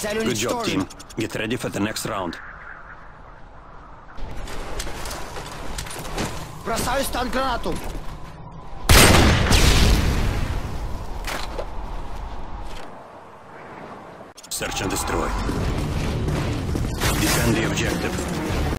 Good job, storm. team. Get ready for the next round. Бросаю стан гранату. Search and destroy. Defend the objective.